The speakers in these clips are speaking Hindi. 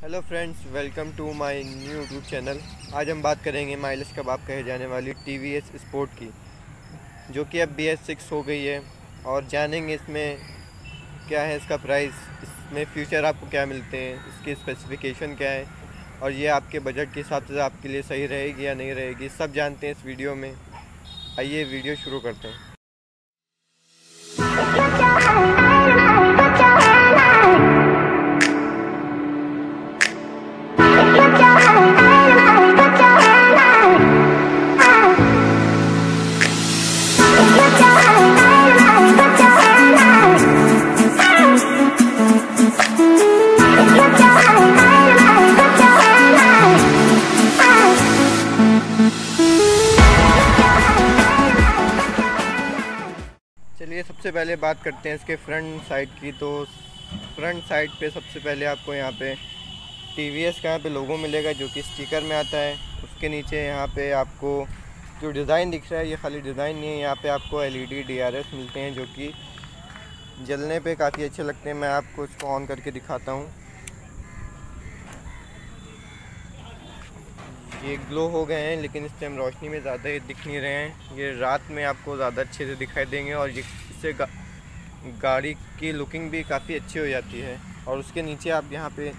Hello friends welcome to my new YouTube channel आज हम बात करेंगे माइलेज कबाब कहे जाने वाली टी वी एस स्पोर्ट की, जो कि अब बी एस सिक्स हो गई है, और जानेंगे इसमें क्या है इसका प्राइस इसमें फ्यूचर आपको क्या मिलते हैं, इसकी स्पेसिफिकेशन क्या है, और ये आपके बजट के हिसाब से आपके लिए सही रहेगी या नहीं रहेगी, सब जानते हैं इस वीडियो में। आइए वीडियो शुरू करते हैं। चलिए सबसे पहले बात करते हैं इसके फ्रंट साइड की। तो फ्रंट साइड पे सबसे पहले आपको यहाँ पे टी वी एस का यहाँ पे लोगो मिलेगा, जो कि स्टिकर में आता है। उसके नीचे यहाँ पे आपको जो डिज़ाइन दिख रहा है, ये खाली डिज़ाइन नहीं है। यहाँ पे आपको L E D D R S मिलते हैं, जो कि जलने पे काफ़ी अच्छे लगते हैं। मैं आपको इसको ऑन करके दिखाता हूँ। ये ग्लो हो गए हैं लेकिन इस टाइम रोशनी में ज़्यादा ये दिख नहीं रहे हैं। ये रात में आपको ज़्यादा अच्छे से दिखाई देंगे और इससे गा, गाड़ी की लुकिंग भी काफ़ी अच्छी हो जाती है। और उसके नीचे आप यहाँ पे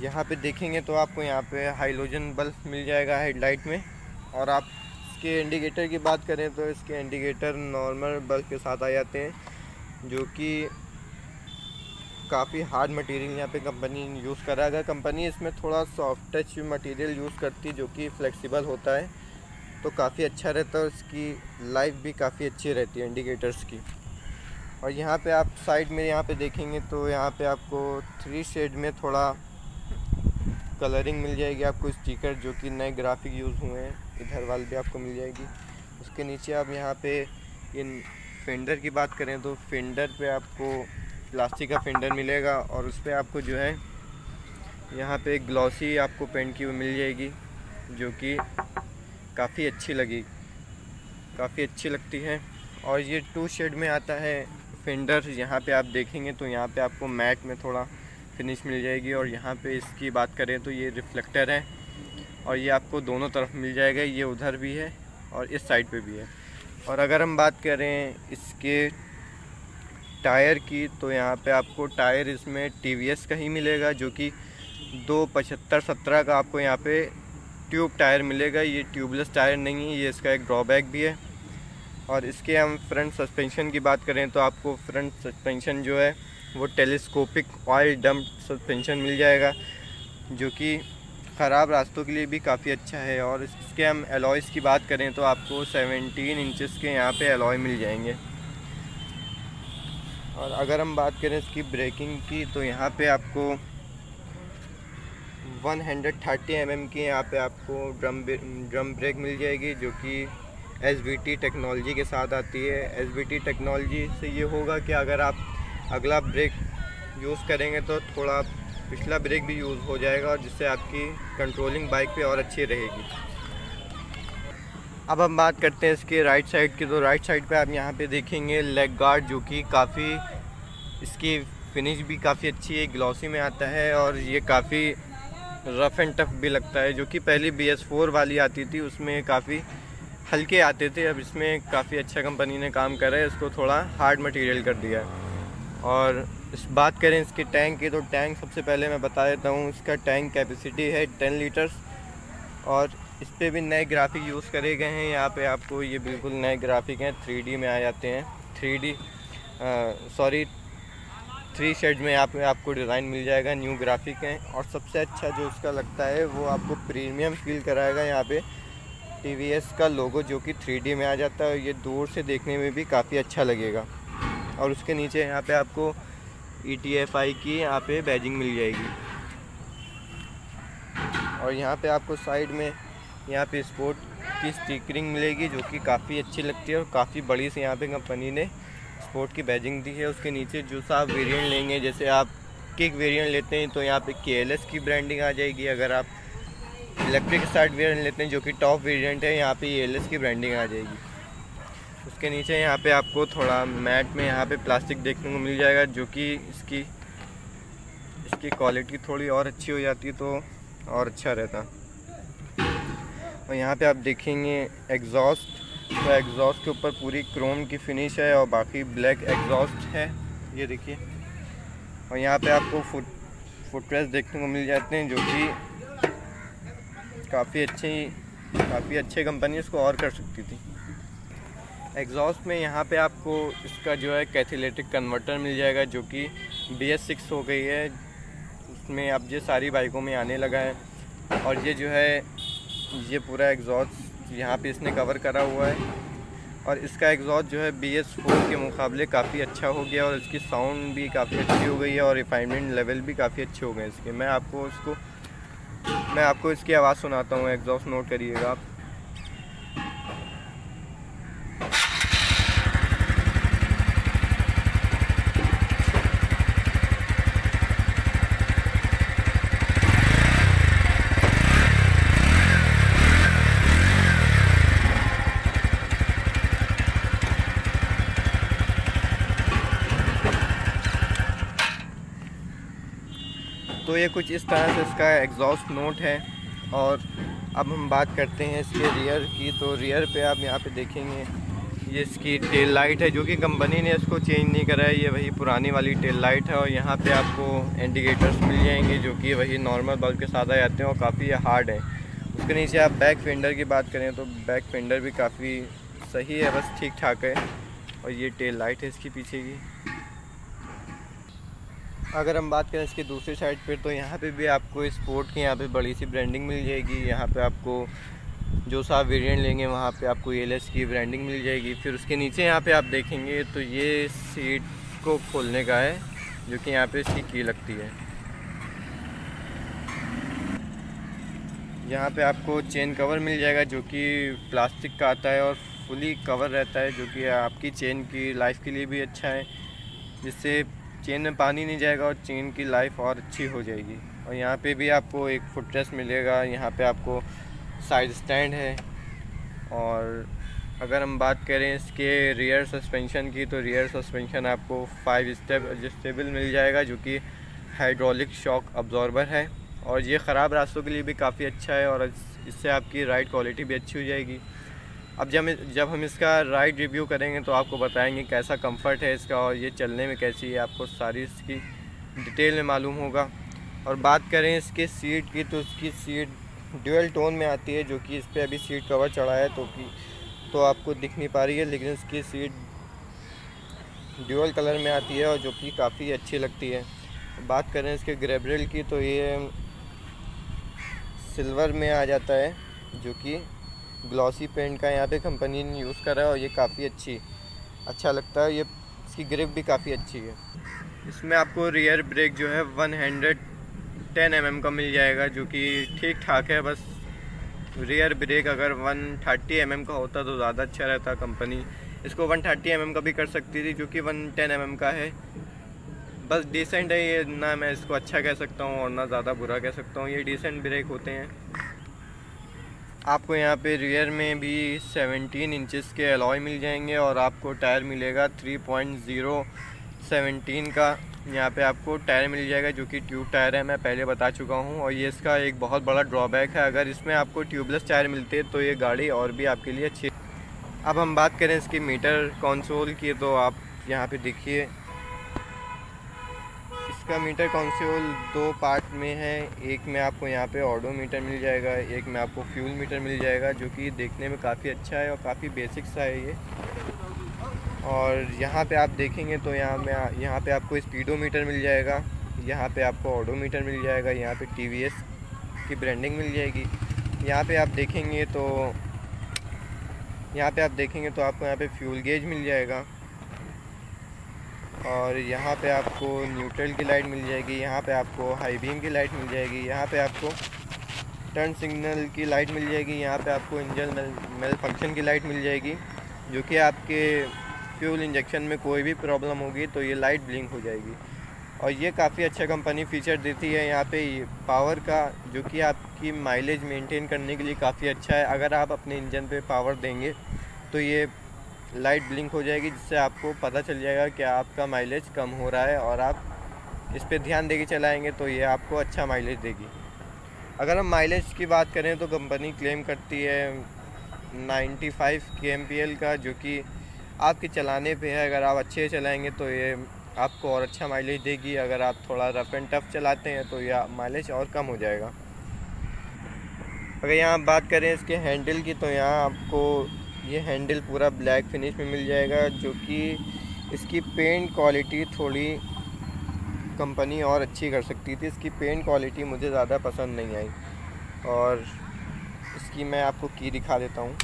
यहाँ पे देखेंगे तो आपको यहाँ पे हाइलोजन बल्ब मिल जाएगा हेडलाइट में। और आप इसके इंडिकेटर की बात करें तो इसके इंडिकेटर नॉर्मल बल्ब के साथ आ जाते हैं जो कि काफ़ी हार्ड मटेरियल यहाँ पे कंपनी यूज़ करा अगर कंपनी इसमें थोड़ा सॉफ्ट टच मटेरियल यूज़ करती है जो कि फ्लेक्सिबल होता है तो काफ़ी अच्छा रहता है इसकी लाइफ भी काफ़ी अच्छी रहती है इंडिकेटर्स की। और यहाँ पे आप साइड में यहाँ पे देखेंगे तो यहाँ पे आपको थ्री शेड में थोड़ा कलरिंग मिल जाएगी, आपको स्टिकर जो कि नए ग्राफिक यूज़ हुए हैं, इधर वाल भी आपको मिल जाएगी। उसके नीचे आप यहाँ पे इन फेंडर की बात करें तो फेंडर पे आपको प्लास्टिक का फेंडर मिलेगा और उस पर आपको जो है, यहाँ पे ग्लॉसी आपको पेंट की मिल जाएगी, जो कि काफ़ी अच्छी लगी, काफ़ी अच्छी लगती है। और ये टू शेड में आता है फेंडर यहाँ पे आप देखेंगे तो यहाँ पे आपको मैट में थोड़ा फिनिश मिल जाएगी। और यहाँ पे इसकी बात करें तो ये रिफ्लेक्टर है और ये आपको दोनों तरफ़ मिल जाएगा, ये उधर भी है और इस साइड पे भी है। और अगर हम बात करें इसके टायर की तो यहाँ पे आपको टायर इसमें टी का ही मिलेगा, जो कि दो पचहत्तर सत्रह का आपको यहाँ पे ट्यूब टायर मिलेगा। ये ट्यूबलेस टायर नहीं है, ये इसका एक ड्रॉबैक भी है। और इसके हम फ्रंट सस्पेंशन की बात करें तो आपको फ्रंट सस्पेंशन जो है, वो टेलीस्कोपिक ऑयल डम्प सस्पेंशन मिल जाएगा, जो कि ख़राब रास्तों के लिए भी काफ़ी अच्छा है। और इसके हम एलॉयज़ की बात करें तो आपको 17 इंचेस के यहाँ पे एलॉय मिल जाएँगे। और अगर हम बात करें इसकी ब्रेकिंग की तो यहाँ पे आपको 130 एम mm की यहाँ पे आपको ड्रम ड्रम ब्रेक मिल जाएगी, जो कि एसबीटी टेक्नोलॉजी के साथ आती है। एसबीटी टेक्नोलॉजी से ये होगा कि अगर आप अगला ब्रेक यूज़ करेंगे तो थोड़ा पिछला ब्रेक भी यूज़ हो जाएगा, और जिससे आपकी कंट्रोलिंग बाइक पे और अच्छी रहेगी। अब हम बात करते हैं इसके राइट साइड की। तो राइट साइड पे आप यहाँ पे देखेंगे लेग गार्ड जो कि काफ़ी इसकी फिनिश भी काफ़ी अच्छी है ग्लॉसी में आता है और ये काफ़ी रफ़ एंड टफ भी लगता है, जो कि पहली बी एस फोर वाली आती थी, उसमें काफ़ी हल्के आते थे। अब इसमें काफ़ी अच्छा कंपनी ने काम करा है, इसको थोड़ा हार्ड मटेरियल कर दिया है। और इस बात करें इसके टैंक की तो टैंक सबसे पहले मैं बता देता हूँ, इसका टैंक कैपेसिटी है टेन लीटर्स और इस पर भी नए ग्राफिक यूज़ करे गए हैं। यहाँ पे आपको ये बिल्कुल नए ग्राफिक हैं थ्री में आ जाते हैं। Three D sorry three shade में यहाँ पे आपको डिज़ाइन मिल जाएगा न्यू ग्राफिक हैं। और सबसे अच्छा जो उसका लगता है, वो आपको प्रीमियम फील कराएगा यहाँ पे। टी का लोगो जो कि थ्री में आ जाता है ये दूर से देखने में भी काफ़ी अच्छा लगेगा। और उसके नीचे यहाँ पे आपको ई टी एफ़ आई की यहाँ पे बैजिंग मिल जाएगी। और यहाँ पे आपको साइड में यहाँ पे स्पोर्ट की स्टिकरिंग मिलेगी, जो कि काफ़ी अच्छी लगती है और काफ़ी बड़ी से यहाँ पे कंपनी ने स्पोर्ट की बैजिंग दी है। उसके नीचे जो सा आप वेरिएंट लेंगे, जैसे आप किक वेरियंट लेते हैं तो यहाँ पे के की ब्रांडिंग आ जाएगी। अगर आप इलेक्ट्रिक स्टार्ट वेरियंट लेते हैं, जो कि टॉप वेरियंट है, यहाँ पे एल की ब्रांडिंग आ जाएगी। उसके नीचे यहाँ पे आपको थोड़ा मैट में यहाँ पे प्लास्टिक देखने को मिल जाएगा, जो कि इसकी इसकी क्वालिटी थोड़ी और अच्छी हो जाती तो और अच्छा रहता। और यहाँ पे आप देखेंगे एग्जॉस्ट तो एग्जॉस्ट के ऊपर पूरी क्रोम की फिनिश है और बाकी ब्लैक एग्जॉस्ट है। ये देखिए। और यहाँ पे आपको फुट फुटरेस्ट देखने को मिल जाते हैं, जो कि काफ़ी अच्छी, काफ़ी अच्छे कंपनी इसको और कर सकती थी। एग्जॉस्ट में यहाँ पे आपको इसका जो है कैथलेटिक कन्वर्टर मिल जाएगा, जो कि बी एस सिक्स हो गई है। उसमें अब ये सारी बाइकों में आने लगा है। और ये जो है ये पूरा एग्जॉस्ट यहाँ पे इसने कवर करा हुआ है। और इसका एग्जॉस्ट जो है बी एस फोर के मुकाबले काफ़ी अच्छा हो गया और इसकी साउंड भी काफ़ी अच्छी हो गई है और रिफाइनमेंट लेवल भी काफ़ी अच्छे हो गए इसके। मैं आपको उसको, मैं आपको इसकी आवाज़ सुनाता हूँ एग्जॉस्ट नोट करिएगा आप। ये कुछ इस तरह से इसका एग्जॉस्ट नोट है। और अब हम बात करते हैं इसके रियर की। तो रियर पे आप यहाँ पे देखेंगे, ये इसकी टेल लाइट है, जो कि कंपनी ने इसको चेंज नहीं करा है। ये वही पुरानी वाली टेल लाइट है और यहाँ पे आपको इंडिकेटर्स मिल जाएँगे, जो कि वही नॉर्मल बल्ब के साथ आ जाते हैं और काफ़ी हार्ड है। उसके नीचे आप बैक फेंडर की बात करें तो बैक फेंडर भी काफ़ी सही है, बस ठीक ठाक है। और ये टेल लाइट है इसकी पीछे की। अगर हम बात करें इसके दूसरी साइड पर तो यहाँ पे भी आपको स्पोर्ट की यहाँ पे बड़ी सी ब्रांडिंग मिल जाएगी। यहाँ पे आपको जो सा वेरिएंट लेंगे, वहाँ पे आपको एल की ब्रांडिंग मिल जाएगी। फिर उसके नीचे यहाँ पे आप देखेंगे तो ये सीट को खोलने का है, जो कि यहाँ पे इसकी की लगती है। यहाँ पे आपको चेन कवर मिल जाएगा, जो कि प्लास्टिक का आता है और फुली कवर रहता है, जो कि आपकी चेन की लाइफ के लिए भी अच्छा है। जिससे चेन में पानी नहीं जाएगा और चेन की लाइफ और अच्छी हो जाएगी। और यहाँ पे भी आपको एक फुटरेस्ट मिलेगा, यहाँ पे आपको साइड स्टैंड है। और अगर हम बात करें इसके रियर सस्पेंशन की तो रियर सस्पेंशन आपको फाइव स्टेप एडजस्टेबल मिल जाएगा, जो कि हाइड्रोलिक शॉक अब्जॉर्बर है। और ये ख़राब रास्तों के लिए भी काफ़ी अच्छा है और इससे आपकी राइड क्वालिटी भी अच्छी हो जाएगी। अब जब जब हम इसका राइड रिव्यू करेंगे तो आपको बताएँगे कैसा कंफर्ट है इसका और ये चलने में कैसी है, आपको सारी इसकी डिटेल में मालूम होगा। और बात करें इसके सीट की तो इसकी सीट ड्यूअल टोन में आती है, जो कि इस पर अभी सीट कवर चढ़ा है तो कि तो आपको दिख नहीं पा रही है, लेकिन इसकी सीट ड्यूअल कलर में आती है और जो कि काफ़ी अच्छी लगती है। बात करें इसके ग्रेबरल की तो ये सिल्वर में आ जाता है, जो कि ग्लॉसी पेंट का यहाँ पे कंपनी ने यूज़ करा है और ये काफ़ी अच्छी अच्छा लगता है, ये इसकी ग्रिप भी काफ़ी अच्छी है। इसमें आपको रियर ब्रेक जो है वन हंड्रेड टेन एम का मिल जाएगा, जो कि ठीक ठाक है, बस रियर ब्रेक अगर वन थर्टी एम का होता तो ज़्यादा अच्छा रहता कंपनी इसको वन थर्टी एम का भी कर सकती थी, जो कि वन टेन एम का है। बस डिसेंट है ये, ना मैं इसको अच्छा कह सकता हूँ और ना ज़्यादा बुरा कह सकता हूँ। ये डिसेंट ब्रेक होते हैं। आपको यहाँ पे रियर में भी 17 इंचेस के अलॉय मिल जाएँगे और आपको टायर मिलेगा 3.0 17 का। यहाँ पे आपको टायर मिल जाएगा जो कि ट्यूब टायर है, मैं पहले बता चुका हूँ। और ये इसका एक बहुत बड़ा ड्रॉबैक है। अगर इसमें आपको ट्यूबलेस टायर मिलते तो ये गाड़ी और भी आपके लिए अच्छी अब हम बात करें इसकी मीटर कॉन्सोल की तो आप यहाँ पे देखिए। इसका मीटर कॉन्सोल दो पार्ट में है? एक में आपको यहाँ पे ऑडो मीटर मिल जाएगा, एक में आपको फ्यूल मीटर मिल जाएगा, जो कि देखने में काफ़ी अच्छा है और काफ़ी बेसिक सा है ये। और यहाँ पे आप देखेंगे तो यहाँ में यहाँ पे आपको स्पीडो मीटर मिल जाएगा, यहाँ पे आपको ऑडो मीटर मिल जाएगा, यहाँ पे टीवीएस की ब्रांडिंग मिल जाएगी। यहाँ पे आप देखेंगे तो यहाँ पे आप देखेंगे तो आपको यहाँ पे फ्यूल गेज मिल जाएगा। और यहाँ पे आपको न्यूट्रल की लाइट मिल जाएगी यहाँ पे आपको हाई बीम की लाइट मिल जाएगी यहाँ पे आपको टर्न सिग्नल की लाइट मिल जाएगी यहाँ पे आपको इंजन मेल, मेल फ़ंक्शन की लाइट मिल जाएगी जो कि आपके फ्यूल इंजेक्शन में कोई भी प्रॉब्लम होगी तो ये लाइट ब्लिंक हो जाएगी। और ये काफ़ी अच्छा कंपनी फीचर देती है यहाँ पे पावर का जो कि आपकी माइलेज मेंटेन करने के लिए काफ़ी अच्छा है। अगर आप अपने इंजन पे पावर देंगे तो ये लाइट ब्लिंक हो जाएगी, जिससे आपको पता चल जाएगा कि आपका माइलेज कम हो रहा है और आप इस पर ध्यान दे के चलाएँगे तो ये आपको अच्छा माइलेज देगी। अगर हम माइलेज की बात करें तो कंपनी क्लेम करती है 95 के का, जो कि आपके चलाने पे है। अगर आप अच्छे चलाएँगे तो ये आपको और अच्छा माइलेज देगी। अगर आप थोड़ा रफ़ एंड टफ़ चलाते हैं तो यह माइलेज और कम हो जाएगा। अगर यहाँ बात करें इसके हैंडल की तो यहाँ आपको ये हैंडल पूरा ब्लैक फिनिश में मिल जाएगा, जो कि इसकी पेंट क्वालिटी थोड़ी कंपनी और अच्छी कर सकती थी। इसकी पेंट क्वालिटी मुझे ज़्यादा पसंद नहीं आई। और इसकी मैं आपको की दिखा देता हूँ।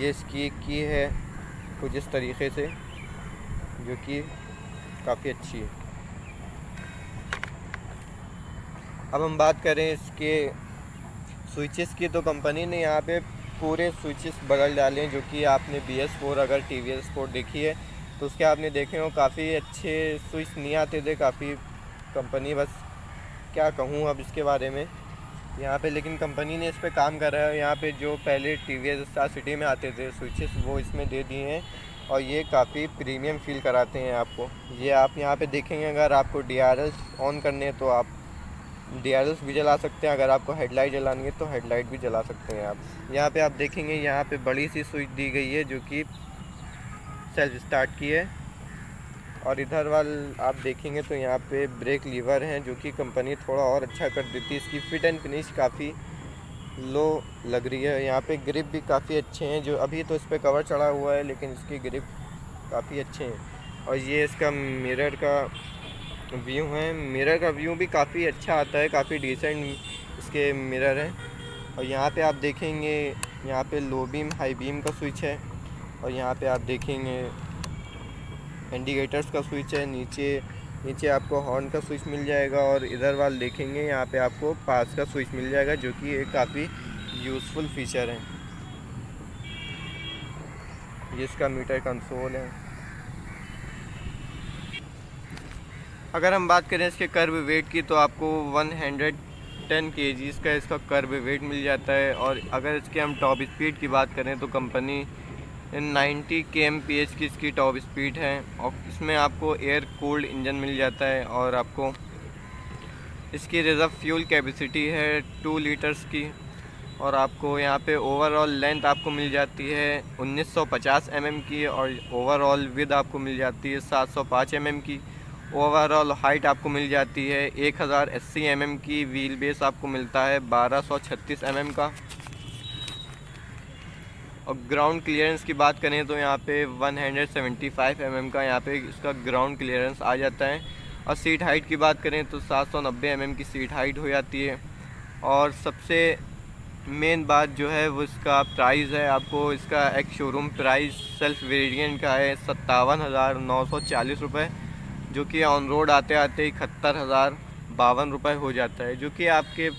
ये इसकी की है कुछ इस तरीके से, जो कि काफ़ी अच्छी है। अब हम बात करें इसके स्विचेस की तो कंपनी ने यहाँ पे पूरे स्विचेस बदल डाले हैं, जो कि आपने बी एस फोर अगर टी वी एस फोर देखी है तो उसके आपने देखे हो, काफ़ी अच्छे स्विच नहीं आते थे, काफ़ी कंपनी बस क्या कहूँ अब इसके बारे में। यहाँ पे लेकिन कंपनी ने इस पर काम कर है, यहाँ पे जो पहले टी वी एस सिटी में आते थे स्विचेस, वो इसमें दे दिए हैं, और ये काफ़ी प्रीमियम फील कराते हैं आपको। ये आप यहाँ पे देखेंगे, अगर आपको DRS ऑन करने तो आप डी भी जला सकते हैं, अगर आपको हेडलाइट जलानी है तो हेडलाइट भी जला सकते हैं आप। यहाँ पे आप देखेंगे, यहाँ पे बड़ी सी स्विच दी गई है जो कि सेल्फ स्टार्ट की है। और इधर वाल आप देखेंगे तो यहाँ पे ब्रेक लीवर हैं जो कि कंपनी थोड़ा और अच्छा कर देती है। इसकी फिट एंड फिनिश काफ़ी लो लग रही है। यहाँ पे ग्रिप भी काफ़ी अच्छे हैं, जो अभी तो इस पर कवर चढ़ा हुआ है, लेकिन इसकी ग्रिप काफ़ी अच्छे हैं। और ये इसका मिरर का व्यू है। मिरर का व्यू भी काफ़ी अच्छा आता है, काफ़ी डिसेंट इसके मिरर हैं। और यहाँ पे आप देखेंगे, यहाँ पे लो बीम हाई बीम का स्विच है। और यहाँ पे आप देखेंगे इंडिकेटर्स का स्विच है। नीचे नीचे आपको हॉर्न का स्विच मिल जाएगा और इधर वाल देखेंगे, यहाँ पे आपको पास का स्विच मिल जाएगा, जो कि एक काफ़ी यूज़फुल फीचर है। जिसका मीटर कंसोल है। अगर हम बात करें इसके कर्व वेट की तो आपको 110 के का इसका कर्व वेट मिल जाता है। और अगर इसके हम टॉप स्पीड की बात करें तो कंपनी 90 के एम पी एच की इसकी टॉप स्पीड है। और इसमें आपको एयर कूल्ड इंजन मिल जाता है और आपको इसकी रिज़र्व फ्यूल कैपेसिटी है टू लीटर्स की। और आपको यहाँ पे ओवरऑल लेंथ आपको मिल जाती है 1950 सौ mm की, और ओवरऑल विद आपको मिल जाती है 705 सौ mm की। ओवरऑल हाइट आपको मिल जाती है एक हज़ार अस्सी एम की व्हील बेस आपको मिलता है बारह सौ छत्तीस एम एम का। और ग्राउंड क्लियरेंस की बात करें तो यहाँ पे 175 एम का यहाँ पे इसका ग्राउंड क्लियरेंस आ जाता है। और सीट हाइट की बात करें तो 790 एम की सीट हाइट हो जाती है। और सबसे मेन बात जो है वो इसका प्राइस है। आपको इसका एक शोरूम प्राइस सेल्फ वेरिएंट का है, सत्तावन हज़ार नौ सौ चालीस रुपये जो कि ऑन रोड आते आते इकहत्तर हज़ार बावन रुपये हो जाता है, जो कि आपके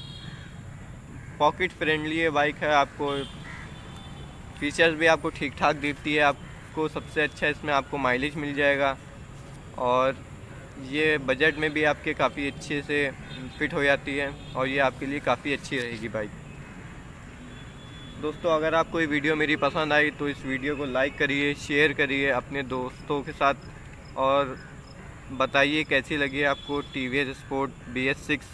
पॉकेट फ्रेंडली है बाइक है, आपको फीचर्स भी आपको ठीक ठाक देती है, आपको सबसे अच्छा इसमें आपको माइलेज मिल जाएगा और ये बजट में भी आपके काफ़ी अच्छे से फिट हो जाती है और ये आपके लिए काफ़ी अच्छी रहेगी बाइक दोस्तों, अगर आपको ये वीडियो मेरी पसंद आई तो इस वीडियो को लाइक करिए शेयर करिए अपने दोस्तों के साथ और बताइए कैसी लगी आपको T V S Sport B S six